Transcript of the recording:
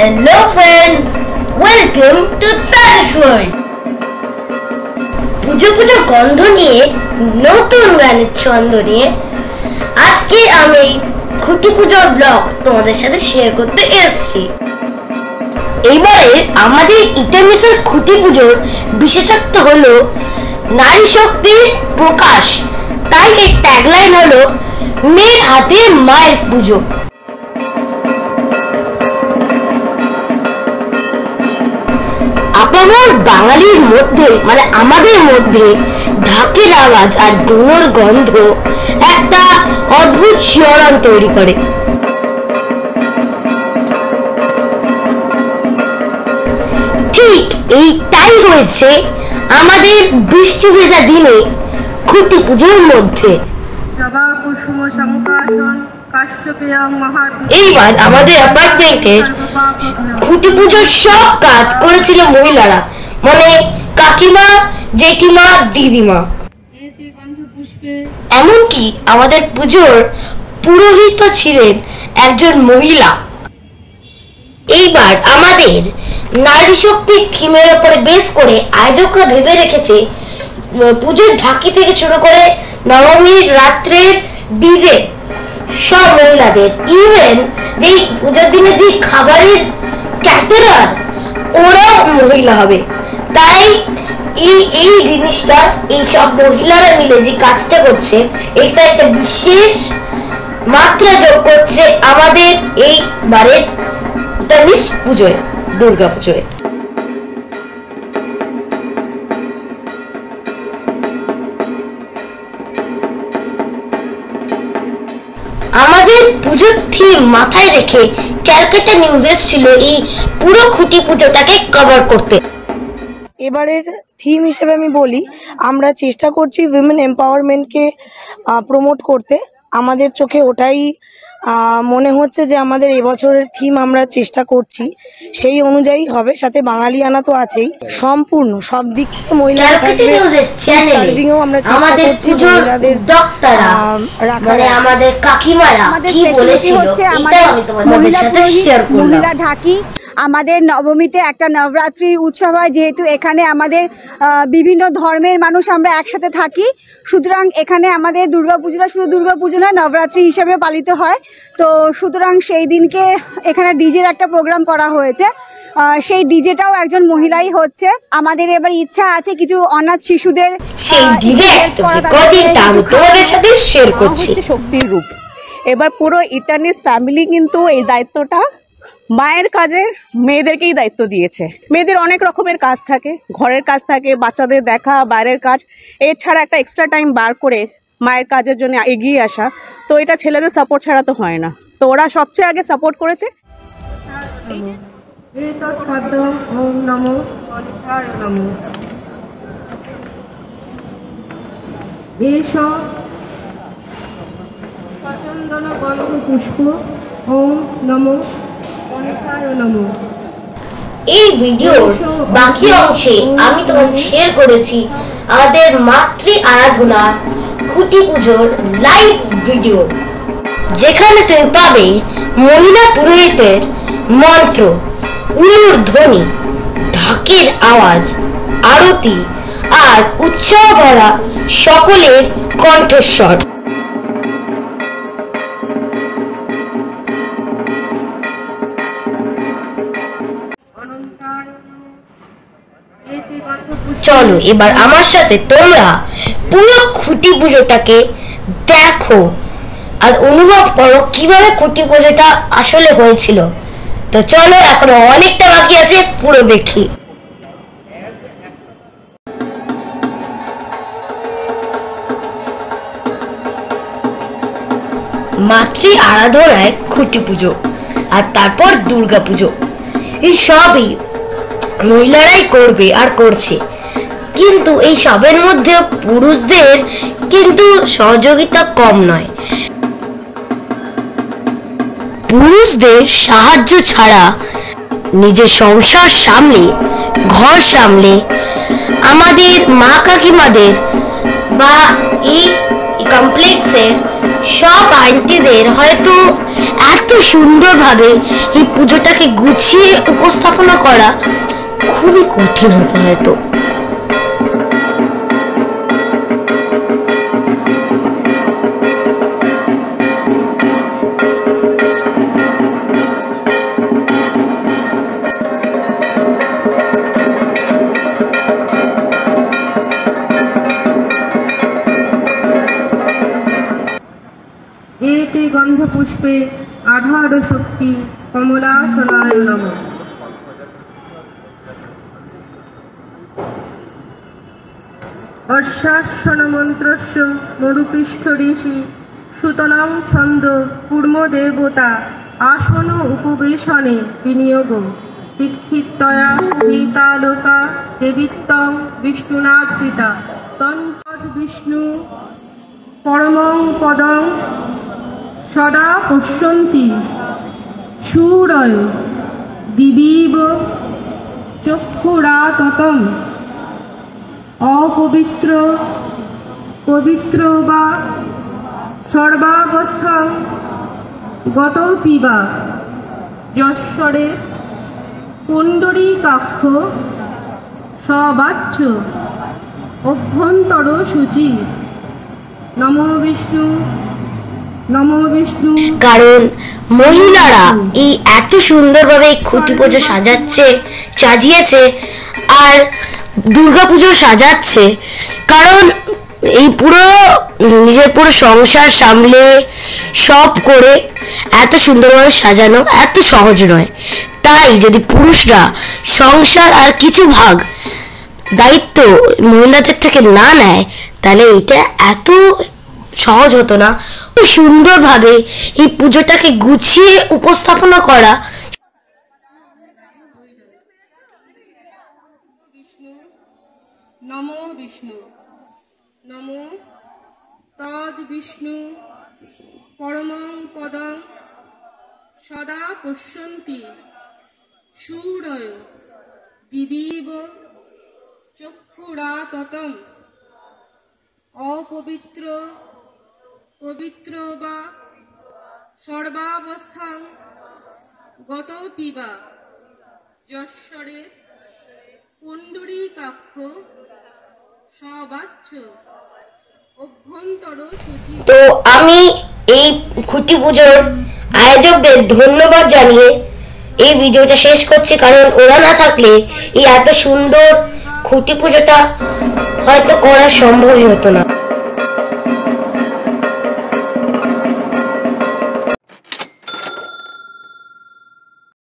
Hello friends welcome to তারস world puja puja গন্ধ নিয়ে নতুন গানের ছন্দ নিয়ে আজকে আমি খুঁটি পুজোর ব্লগ তোমাদের সাথে শেয়ার করতে এসেছি। এইবারে আমাদের ইটামিসের খুঁটি পুজোর বিশেষত্ব হলো নারী শক্তির প্রকাশ। তাই এর ট্যাগলাইন হলো, মেয়ের হাতে মায়ের পুজো। আপামর বাঙালির মধ্যে মানে আমাদের মধ্যে ঢাকের আওয়াজ আর দোনোর গন্ধ একটা অদ্ভুত শিহরণ তৈরি করে। ঠিক এইটাই হয়েছে আমাদের বৃষ্টি ভেজা দিনে খুঁটি পুজোর মধ্যে। এইবার আমাদের অ্যাপার্টমেন্টের খুঁটি পুজোর সব কাজ করেছিল মহিলারা। মানে কাকিমা, জেঠিমা, দিদিমা। এমনকি আমাদের পুজোর পুরোহিত ছিলেন একজন মহিলা। এইবার আমাদের নারী শক্তি থিমের উপরে বেস করে আয়োজকরা ভেবে রেখেছে, পুজোর ঢাকি থেকে শুরু করে নবমীর রাত্রের ডিজে সব মহিলাদের। ইভেন যেই পুজোর দিনে যে খাবারের ক্যাটারার ওরাও মহিলা হবে। তাই এই এই জিনিসটা, এই সব মহিলারা মিলে যে কাজটা করছে এটা একটা বিশেষ মাত্রা যোগ করছে আমাদের এই বারের তানিস পুজোয়, দুর্গা পুজোয়। পুজোর থিম মাথায় রেখে ক্যালকাটা নিউজ এসেছিল এই পুরো খুঁটি পুজোটাকে কভার করতে। এবারের থিম হিসেবে আমি বলি, আমরা চেষ্টা করছি উইমেন এম্পাওয়ারমেন্টকে প্রমোট করতে। আমাদের চোখে ওটাই মনে হচ্ছে যে আমাদের এবছরের থিম আমরা চেষ্টা করছি। সেই অনুযায়ী হবে সাথে বাঙালি আনা তো আছেই। সম্পূর্ণ সব দিক থেকে মহিলারা থাকবে। সার্ভিংও আমরা চেষ্টা করছি মহিলাদের রাখার। মানে আমাদের কাকিমারা আমাদের কি বলেছিল হচ্ছে আমাদের আমি তোমাদের সাথে শেয়ার করলাম। মহিলা ঢাকি। আমাদের নবমীতে একটা নবরাত্রি উৎসব হয় যেহেতু এখানে আমাদের বিভিন্ন ধর্মের মানুষ আমরা একসাথে থাকি। সুতরাং এখানে আমাদের দুর্গাপুজোটা শুধু দুর্গাপুজো নয় নবরাত্রি হিসেবে পালিত হয়। তো সুতরাং সেই দিনকে এখানে ডিজের একটা প্রোগ্রাম করা হয়েছে। সেই ডিজেটাও একজন মহিলাই হচ্ছে। আমাদের এবার ইচ্ছা আছে কিছু অনাথ শিশুদের সেই তোমাদের সাথে শেয়ার করছি। শক্তির রূপ। এবার পুরো ইটার্নিস ফ্যামিলি কিন্তু এই দায়িত্বটা মায়ের কাজে মেয়েদেরকেই দায়িত্ব দিয়েছে। মেয়েদের অনেক রকমের কাজ থাকে, ঘরের কাজ থাকে, বাচ্চাদের দেখা, বাইরের কাজ। এছাড়া একটা এক্সট্রা টাইম বার করে মায়ের কাজের জন্য এগিয়ে আসা, তো এটা ছেলেদের সাপোর্ট ছাড়া তো হয় না। তো ওরা সবচেয়ে আগে সাপোর্ট করেছে। পুষ্প, ওম নমো। এই ভিডিওর বাকি অংশে আমি তোমাদের শেয়ার করেছি আমাদের মাতৃ আরাধনা খুঁটি পুজোর লাইভ ভিডিও যেখানে তুমি পাবে মহিলা পুরোহিতের মন্ত্র উলুর ধ্বনি, ঢাকের আওয়াজ, আরতি আর উৎসাহ ভরা সকলের কণ্ঠস্বর। চলো, এবার আমার সাথে তোমরা পুরো খুঁটি পুজোটাকে দেখো আর অনুভব করো কীভাবে খুঁটি পুজোটা আসলে হয়েছিল। তো চলো, এখনও অনেকটা বাকি আছে, পুরো দেখি। মাতৃ আরাধনায় খুঁটি পুজো আর তারপর দুর্গা পুজো। এই সবই মহিলারাই করবে আর করছে। কিন্তু এই সবের মধ্যে পুরুষদের কিন্তু সহযোগিতা কম নয়। পুরুষদের সাহায্য ছাড়া নিজের সংসার সামলে, ঘর সামলে, আমাদের মা কাকিমাদের বা এই কমপ্লেক্সের সব আন্টিদের হয়তো এত সুন্দরভাবে এই পুজোটাকে গুছিয়ে উপস্থাপনা করা খুবই কঠিন হতো হয়তো এতে। গন্ধপুষ্পে আধার শক্তি কমলা কমলাসনায় নম। অশ্বাসন মন্ত্রস্য মরুপৃষ্ঠ ঋষি সুতলাং ছন্দ কূর্ম দেবতা আসন উপবেশনে বিনিয়োগ। দীক্ষিতয়া ভীতালোকা দেবিত্তং বিষ্ণুনাথৃতা তঞ্চদ বিষ্ণু পরমং পদং সদা পশ্যন্তি। সুরয় দিবীব চক্ষুরাততম। অপবিত্র, পবিত্র বা সর্বাবস্থাং গত পিবা। যশ্বরে কুণ্ডরীকাক্ষ সবাচ্ছ অভ্যন্তর সূচি। নম বিষ্ণু নম বিষ্ণু। কারণ মহিলারা এই এত সুন্দরভাবে খুঁটি পুজো সাজাচ্ছে, সাজিয়েছে, আর দুর্গাপুজো সাজাচ্ছে। কারণ এই পুরো, নিজের পুরো সংসার সামলে সব করে এত সুন্দরভাবে সাজানো, এত সহজ নয়। তাই যদি পুরুষরা সংসার আর কিছু ভাগ দায়িত্ব মহিলাদের থেকে না নেয়, তাহলে এটা এত সহজ হতো না। সুন্দরভাবে এই পুজোটাকে গুছিয়ে উপস্থাপনা করা নম বিষ্ণু। নম। তদ বিষ্ণু। পরমং পদং। সদা পশ্যন্তি। সুরয় দিবীব চক্ষুরাততম। অপবিত্র। পবিত্র বা সর্বাবস্থাং গত পিবা যশ্বরে তো আমি এই খুঁটি পুজোর আয়োজকদের ধন্যবাদ জানিয়ে এই ভিডিওটা শেষ করছি, কারণ ওরা না থাকলে এই এত সুন্দর খুঁটি পুজোটা হয়তো করা সম্ভবই হতো না।